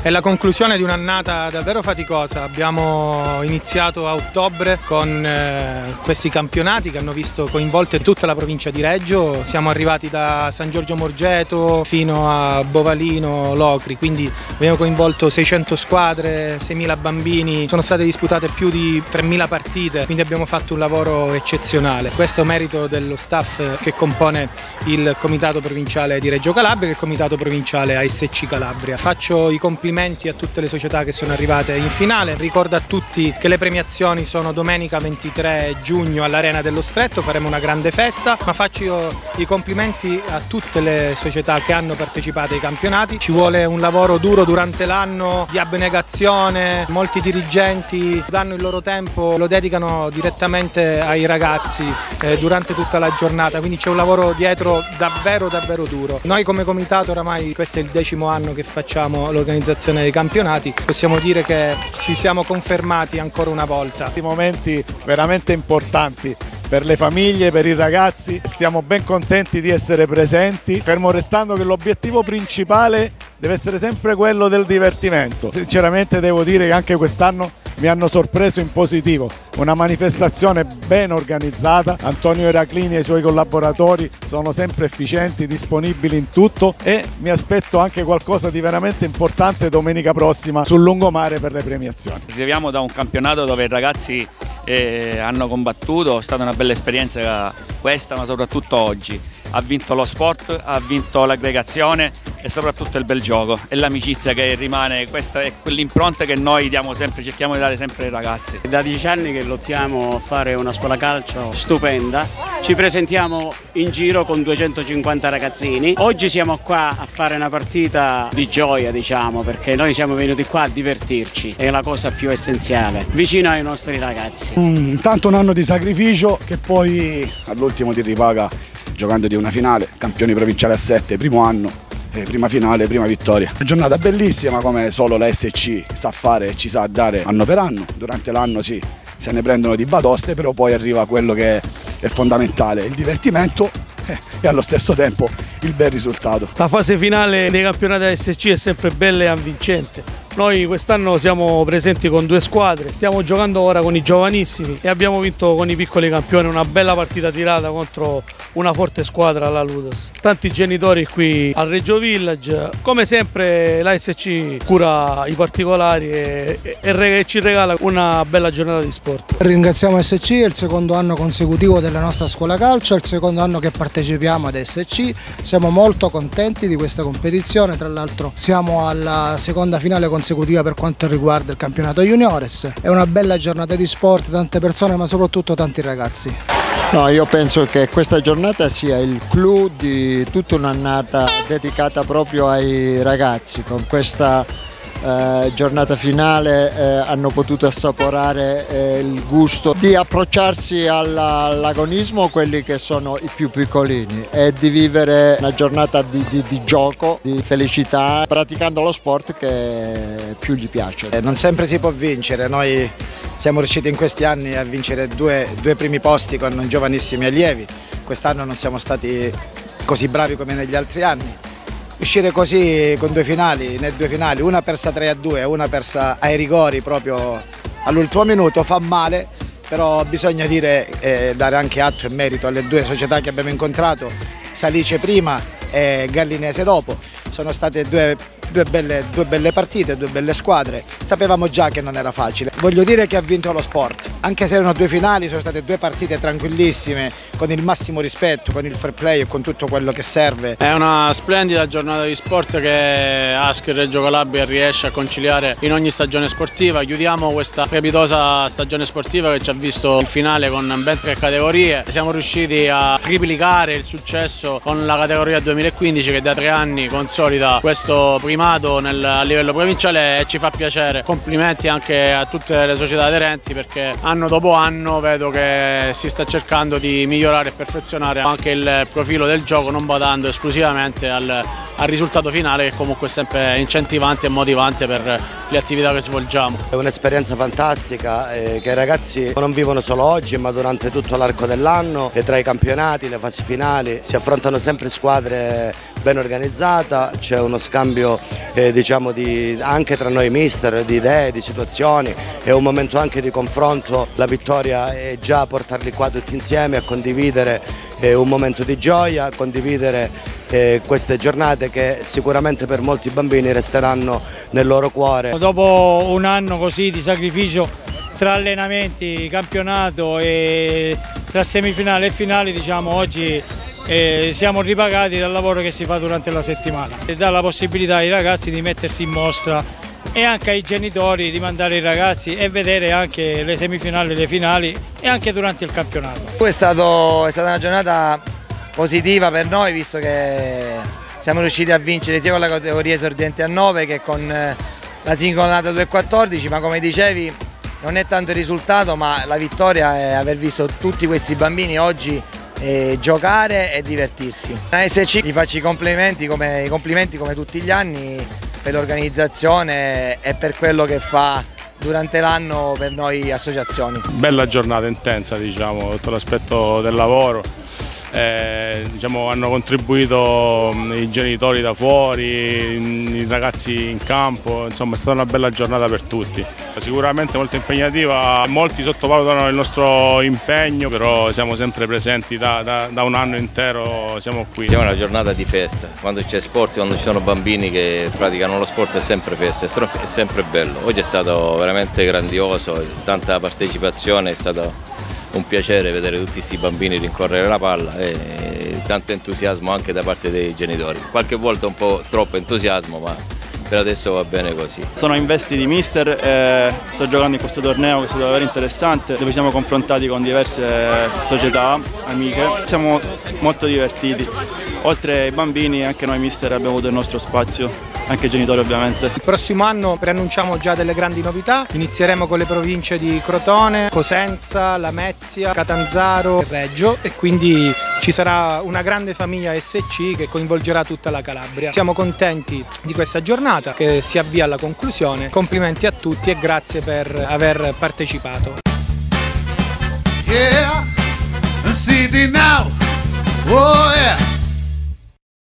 È la conclusione di un'annata davvero faticosa. Abbiamo iniziato a ottobre con eh, questi campionati che hanno visto coinvolte tutta la provincia di Reggio. Siamo arrivati da San Giorgio Morgeto fino a Bovalino, Locri, quindi abbiamo coinvolto 600 squadre, 6.000 bambini. Sono state disputate più di 3.000 partite, quindi abbiamo fatto un lavoro eccezionale. Questo è merito dello staff che compone il Comitato Provinciale di Reggio Calabria e il Comitato Provinciale ASC Calabria. Faccio i complimenti complimenti a tutte le società che sono arrivate in finale. Ricordo a tutti che le premiazioni sono domenica 23 giugno all'Arena dello Stretto, faremo una grande festa, ma faccio i complimenti a tutte le società che hanno partecipato ai campionati. Ci vuole un lavoro duro durante l'anno di abnegazione, molti dirigenti danno il loro tempo, lo dedicano direttamente ai ragazzi eh, durante tutta la giornata, quindi c'è un lavoro dietro davvero davvero duro. Noi come comitato oramai questo è il decimo anno che facciamo l'organizzazione organizzazione dei campionati, possiamo dire che ci siamo confermati ancora una volta. Momenti veramente importanti per le famiglie, per i ragazzi, siamo ben contenti di essere presenti, fermo restando che l'obiettivo principale deve essere sempre quello del divertimento. Sinceramente devo dire che anche quest'anno mi hanno sorpreso in positivo, una manifestazione ben organizzata, Antonio Eraclini e i suoi collaboratori sono sempre efficienti, disponibili in tutto e mi aspetto anche qualcosa di veramente importante domenica prossima sul lungomare per le premiazioni. Arriviamo da un campionato dove i ragazzi eh, hanno combattuto, è stata una bella esperienza questa ma soprattutto oggi. Ha vinto lo sport, ha vinto l'aggregazione e soprattutto il bel gioco e l'amicizia che rimane, questa è quell'impronta che noi diamo sempre, cerchiamo di dare sempre ai ragazzi. Da dieci anni che lottiamo a fare una scuola calcio stupenda, ci presentiamo in giro con 250 ragazzini, oggi siamo qua a fare una partita di gioia diciamo perché noi siamo venuti qua a divertirci, è la cosa più essenziale, vicino ai nostri ragazzi. Intanto un anno di sacrificio che poi all'ultimo ti ripaga giocando di una finale, campioni provinciali a 7, primo anno, eh, prima finale, prima vittoria. Una giornata bellissima come solo la SC sa fare e ci sa dare anno per anno, durante l'anno sì, se ne prendono di batoste, però poi arriva quello che è fondamentale, il divertimento eh, e allo stesso tempo il bel risultato. La fase finale dei campionati SC è sempre bella e avvincente noi quest'anno siamo presenti con due squadre, stiamo giocando ora con i giovanissimi e abbiamo vinto con i piccoli campioni una bella partita tirata contro una forte squadra, la Ludos. Tanti genitori qui al Reggio Village, come sempre l'ASC cura i particolari e, e, e, ci regala una bella giornata di sport. Ringraziamo SC, è il secondo anno consecutivo della nostra scuola calcio, è il secondo anno che partecipiamo ad SC, siamo molto contenti di questa competizione, tra l'altro siamo alla seconda finale consecutiva consecutiva per quanto riguarda il campionato juniores. È una bella giornata di sport, tante persone ma soprattutto tanti ragazzi. No, io penso che questa giornata sia il clou di tutta un'annata dedicata proprio ai ragazzi con questa eh, giornata finale eh, hanno potuto assaporare eh, il gusto di approcciarsi all'agonismo quelli che sono i più piccolini e di vivere una giornata di, di, di gioco, di felicità, praticando lo sport che più gli piace. Eh, non sempre si può vincere, noi siamo riusciti in questi anni a vincere due, due primi posti con giovanissimi allievi, quest'anno non siamo stati così bravi come negli altri anni uscire così con due finali, nelle due finali, una persa 3 a 2 e una persa ai rigori proprio all'ultimo minuto, fa male, però bisogna dire e dare anche atto e merito alle due società che abbiamo incontrato, Salice prima e Gallinese dopo, sono state due due belle, due belle, partite, due belle squadre. Sapevamo già che non era facile. Voglio dire che ha vinto lo sport. Anche se erano due finali, sono state due partite tranquillissime, con il massimo rispetto, con il fair play e con tutto quello che serve. È una splendida giornata di sport che Aschio Reggio Calabria riesce a conciliare in ogni stagione sportiva. Chiudiamo questa strepitosa stagione sportiva che ci ha visto il finale con ben tre categorie. Siamo riusciti a triplicare il successo con la categoria 2015 che da tre anni consolida questo primato nel, a livello provinciale e ci fa piacere. Complimenti anche a tutte le società aderenti perché anno dopo anno vedo che si sta cercando di migliorare e perfezionare anche il profilo del gioco non badando esclusivamente al, al risultato finale che comunque è sempre incentivante e motivante per le attività che svolgiamo. È un'esperienza fantastica eh, che i ragazzi non vivono solo oggi ma durante tutto l'arco dell'anno e tra i campionati, le fasi finali si affrontano sempre squadre ben organizzate, c'è uno scambio eh, diciamo di, anche tra noi mister di idee, di situazioni, è un momento anche di confronto, la vittoria è già portarli qua tutti insieme a condividere eh, un momento di gioia, condividere eh, queste giornate che sicuramente per molti bambini resteranno nel loro cuore. Dopo un anno così di sacrificio tra allenamenti, campionato e tra semifinale e finali diciamo oggi eh, siamo ripagati dal lavoro che si fa durante la settimana e dà la possibilità ai ragazzi di mettersi in mostra e anche ai genitori di mandare i ragazzi e vedere anche le semifinali e le finali e anche durante il campionato. È, stato, è stata una giornata positiva per noi visto che siamo riusciti a vincere sia con la categoria esordiente a 9 che con eh, la singolata 2-14 ma come dicevi non è tanto il risultato ma la vittoria è aver visto tutti questi bambini oggi eh, giocare e divertirsi. A SC gli faccio i complimenti come, i complimenti come tutti gli anni per l'organizzazione e per quello che fa durante l'anno per noi associazioni. Bella giornata intensa diciamo, tutto l'aspetto del lavoro eh, diciamo, hanno contribuito mm, i genitori da fuori, mm, i ragazzi in campo, insomma è stata una bella giornata per tutti. Sicuramente molto impegnativa, molti sottovalutano il nostro impegno, però siamo sempre presenti da, da, da un anno intero, siamo qui. Siamo una giornata di festa, quando c'è sport, quando ci sono bambini che praticano lo sport è sempre festa, è sempre bello. Oggi è stato veramente grandioso, tanta partecipazione, è stato un piacere vedere tutti questi bambini rincorrere la palla e tanto entusiasmo anche da parte dei genitori. Qualche volta un po' troppo entusiasmo ma per adesso va bene così. Sono in vesti di mister e sto giocando in questo torneo che è stato davvero interessante dove siamo confrontati con diverse società amiche. Siamo molto divertiti. Oltre ai bambini anche noi mister abbiamo avuto il nostro spazio anche i genitori ovviamente. Il prossimo anno preannunciamo già delle grandi novità, inizieremo con le province di Crotone, Cosenza, Lamezia, Catanzaro e Reggio e quindi ci sarà una grande famiglia SC che coinvolgerà tutta la Calabria. Siamo contenti di questa giornata che si avvia alla conclusione, complimenti a tutti e grazie per aver partecipato. Yeah, CD now. Oh yeah.